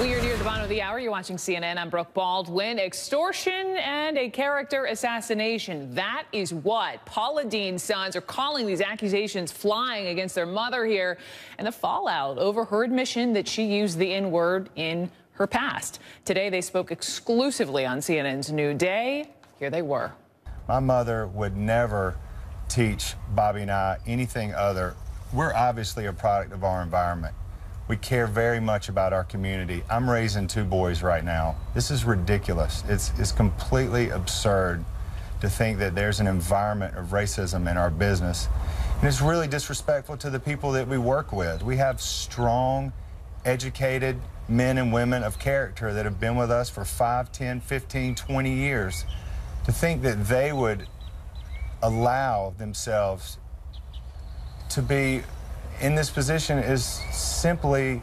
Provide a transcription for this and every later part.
We are near the bottom of the hour. You're watching CNN. I'm Brooke Baldwin. Extortion and a character assassination. That is what Paula Deen's sons are calling these accusations flying against their mother here and the fallout over her admission that she used the N word in her past. Today, they spoke exclusively on CNN's New Day. Here they were. My mother would never teach Bobby and I anything other. We're obviously a product of our environment. We care very much about our community. I'm raising two boys right now. This is ridiculous. It's, it's completely absurd to think that there's an environment of racism in our business. And it's really disrespectful to the people that we work with. We have strong, educated men and women of character that have been with us for 5, 10, 15, 20 years. To think that they would allow themselves to be in this position is simply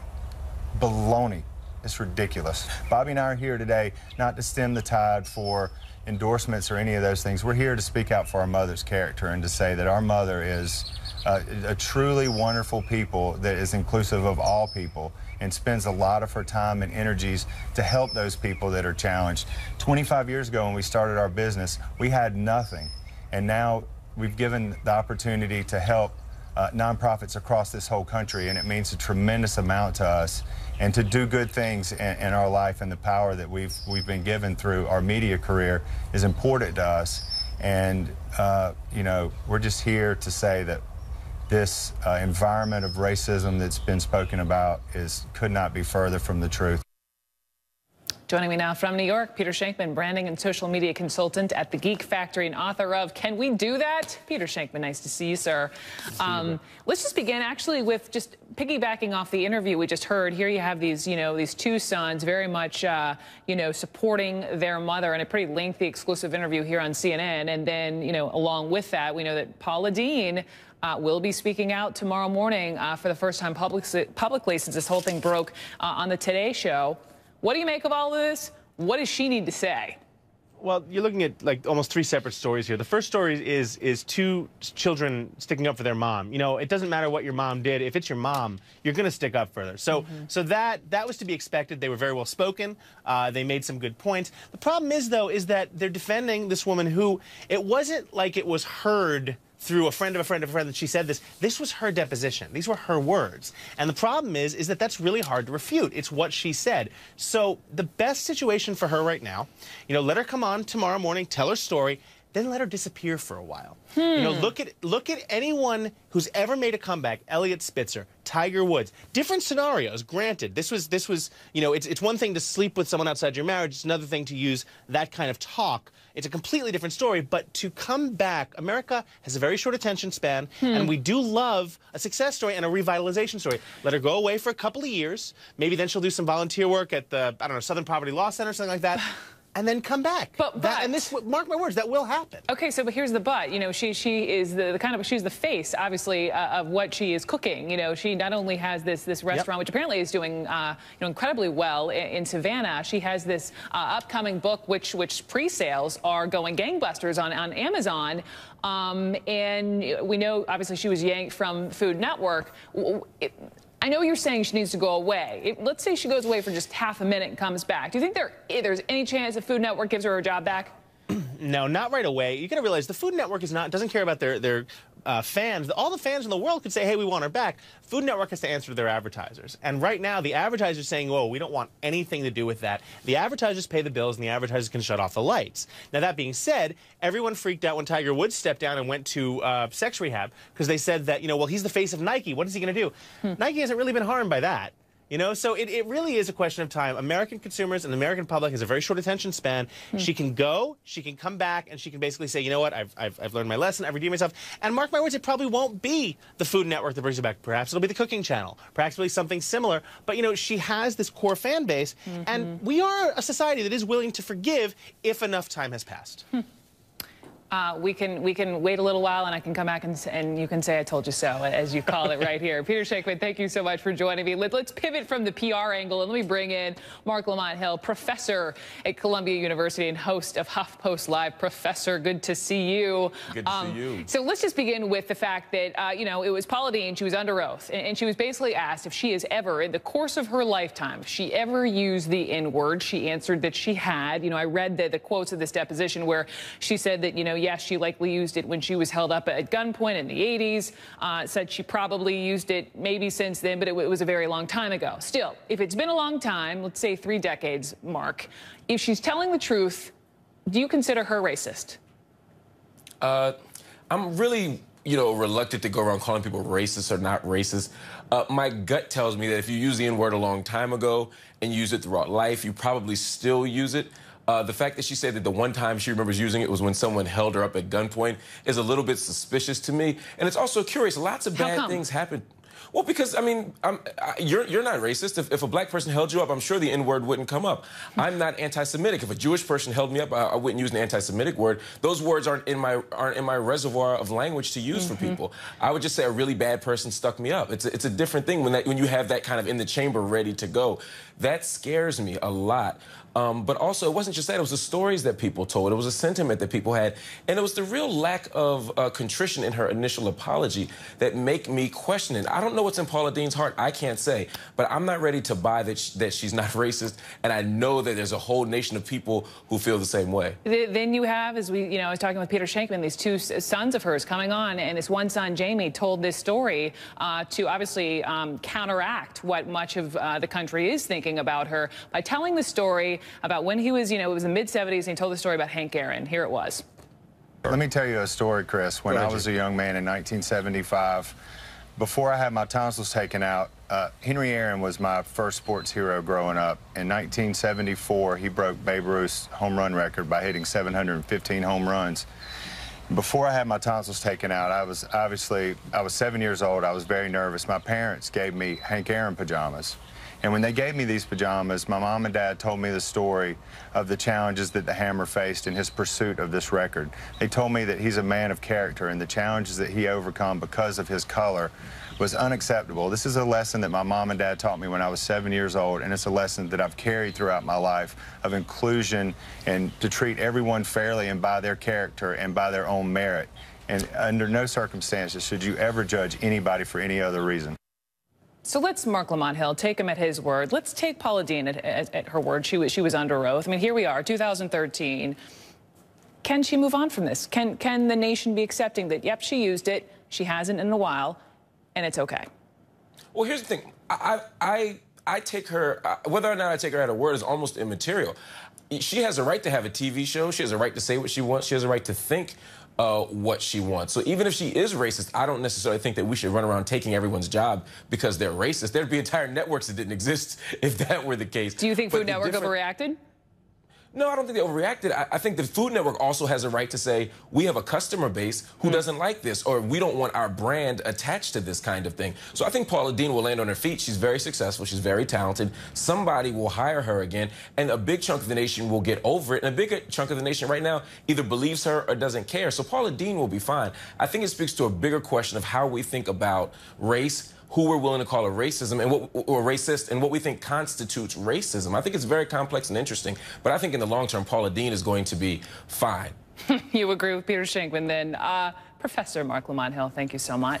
baloney. It's ridiculous. Bobby and I are here today not to stem the tide for endorsements or any of those things. We're here to speak out for our mother's character and to say that our mother is uh, a truly wonderful people that is inclusive of all people and spends a lot of her time and energies to help those people that are challenged. 25 years ago when we started our business, we had nothing. And now we've given the opportunity to help uh, nonprofits across this whole country, and it means a tremendous amount to us. And to do good things in, in, our life and the power that we've we've been given through our media career is important to us. And uh, you know, we're just here to say that this uh, environment of racism that's been spoken about is could not be further from the truth. Joining me now from New York, Peter Shankman, branding and social media consultant at The Geek Factory and author of Can We Do That? Peter Shankman, nice to see you, sir. Um, let's just begin actually with just piggybacking off the interview we just heard. Here you have these, you know, these two sons very much, uh, you know, supporting their mother in a pretty lengthy exclusive interview here on CNN. And then, you know, along with that, we know that Paula Deen uh, will be speaking out tomorrow morning uh, for the first time public, publicly since this whole thing broke uh, on the Today Show. What do you make of all of this? What does she need to say? Well, you're looking at like almost three separate stories here. The first story is is two children sticking up for their mom. You know, it doesn't matter what your mom did. If it's your mom, you're going to stick up for her. So, mm -hmm. so that that was to be expected. They were very well spoken. Uh, they made some good points. The problem is though is that they're defending this woman who it wasn't like it was heard through a friend of a friend of a friend that she said this. This was her deposition. These were her words. And the problem is, is that that's really hard to refute. It's what she said. So the best situation for her right now, you know, let her come on tomorrow morning, tell her story, then let her disappear for a while. Hmm. You know, hmm. look at look at anyone who's ever made a comeback. Eliot Spitzer, Tiger Woods. Different scenarios. Granted, this was this was you know it's it's one thing to sleep with someone outside your marriage. It's another thing to use that kind of talk. It's a completely different story. But to come back, America has a very short attention span, hmm. and we do love a success story and a revitalization story. Let her go away for a couple of years. Maybe then she'll do some volunteer work at the I don't know Southern Poverty Law Center, or something like that. and then come back. But, but that, and this, mark my words, that will happen. Okay, so but here's the but. You know, she she is the, the kind of she's the face, obviously, uh, of what she is cooking. You know, she not only has this this restaurant, yep. which apparently is doing uh, you know incredibly well in, in Savannah. She has this uh, upcoming book, which which pre-sales are going gangbusters on on Amazon. Um, and we know, obviously, she was yanked from Food Network. It, I know you're saying she needs to go away. It, let's say she goes away for just half a minute and comes back. Do you think there, there's any chance the Food Network gives her her job back? no, not right away. You got to realize the Food Network is not doesn't care about their their uh, fans, all the fans in the world could say, hey, we want her back. Food Network has to answer to their advertisers. And right now, the advertisers saying, whoa, we don't want anything to do with that. The advertisers pay the bills and the advertisers can shut off the lights. Now, that being said, everyone freaked out when Tiger Woods stepped down and went to uh, sex rehab because they said that, you know, well, he's the face of Nike. What is he going to do? Hmm. Nike hasn't really been harmed by that. You know, so it, it really is a question of time. American consumers and the American public has a very short attention span. Hmm. She can go, she can come back, and she can basically say, you know what, I've, I've, I've learned my lesson, I've redeemed myself. And mark my words, it probably won't be the Food Network that brings her back. Perhaps it'll be the Cooking Channel. Perhaps it'll be something similar. But, you know, she has this core fan base, mm -hmm. and we are a society that is willing to forgive if enough time has passed. Hmm. Uh, we can we can wait a little while, and I can come back and, and you can say I told you so, as you call it right here. Peter Shankman, thank you so much for joining me. Let, us pivot from the PR angle and let me bring in Marc Lamont Hill, professor at Columbia University and host of HuffPost Live. Professor, good to see you. Good to um, see you. So let's just begin with the fact that uh, you know it was Paula Deen. She was under oath, and, and she was basically asked if she has ever, in the course of her lifetime, if she ever used the N word. She answered that she had. You know, I read the, the quotes of this deposition where she said that you know yes, she likely used it when she was held up at gunpoint in the 80s. Uh, said she probably used it maybe since then, but it, it was a very long time ago. Still, if it's been a long time, let's say three decades, Marc, if she's telling the truth, do you consider her racist? Uh, I'm really you know, reluctant to go around calling people racist or not racist. Uh, my gut tells me that if you use the N word a long time ago and use it throughout life, you probably still use it. Uh, the fact that she said that the one time she remembers using it was when someone held her up at gunpoint is a little bit suspicious to me. And it's also curious. Lots of bad things happen. Well, because I mean, I, you're you're not racist. If, if, a black person held you up, I'm sure the N word wouldn't come up. I'm not anti-Semitic. If a Jewish person held me up, I, I, wouldn't use an anti-Semitic word. Those words aren't in my aren't in my reservoir of language to use mm -hmm. for mm-hmm. people. I would just say a really bad person stuck me up. It's a, it's a different thing when that when you have that kind of in the chamber ready to go. That scares me a lot. Um, but also, it wasn't just that, it was the stories that people told. It was a sentiment that people had. And it was the real lack of uh, contrition in her initial apology that make me question it. I don't know what's in Paula Deen's heart. I can't say. But I'm not ready to buy that, sh that she's not racist. And I know that there's a whole nation of people who feel the same way. Then you have, as we, you know, I was talking with Peter Shankman, these two sons of hers coming on. And this one son, Jamie, told this story uh, to obviously um, counteract what much of uh, the country is thinking about her by telling the story about when he was, you know, it was the mid 70s, and he told the story about Hank Aaron. Here it was. Let me tell you a story, Chris. When I was a young man in 1975, before I had my tonsils taken out, uh, Henry Aaron was my first sports hero growing up. In 1974, he broke Babe Ruth's home run record by hitting 715 home runs. Before I had my tonsils taken out, I was obviously, I was seven years old. I was very nervous. My parents gave me Hank Aaron pajamas. And when they gave me these pajamas, my mom and dad told me the story of the challenges that the Hammer faced in his pursuit of this record. They told me that he's a man of character and the challenges that he overcome because of his color was unacceptable. This is a lesson that my mom and dad taught me when I was seven years old, and it's a lesson that I've carried throughout my life of inclusion and to treat everyone fairly and by their character and by their own merit. And under no circumstances should you ever judge anybody for any other reason. So let's Marc Lamont Hill take him at his word. Let's take Paula Deen at, at, at, her word. She was she was under oath. I mean, here we are, 2013. Can she move on from this? Can can the nation be accepting that? Yep, she used it. She hasn't in a while, and it's okay. Well, here's the thing. I I I take her uh, whether or not I take her at her word is almost immaterial. She has a right to have a TV show. She has a right to say what she wants. She has a right to think uh, what she wants. So even if she is racist, I don't necessarily think that we should run around taking everyone's job because they're racist. There'd be entire networks that didn't exist if that were the case. Do you think Food Network overreacted? No, I don't think they overreacted. I, I, think the Food Network also has a right to say we have a customer base who mm. doesn't like this, or we don't want our brand attached to this kind of thing. So I think Paula Deen will land on her feet. She's very successful. She's very talented. Somebody will hire her again, and a big chunk of the nation will get over it. And a big chunk of the nation right now either believes her or doesn't care. So Paula Deen will be fine. I think it speaks to a bigger question of how we think about race who we're willing to call a racism and what or racist and what we think constitutes racism. I think it's very complex and interesting, but I think in the long term, Paula Deen is going to be fine. you agree with Peter Shankman then. Uh, Professor Marc Lamont Hill, thank you so much.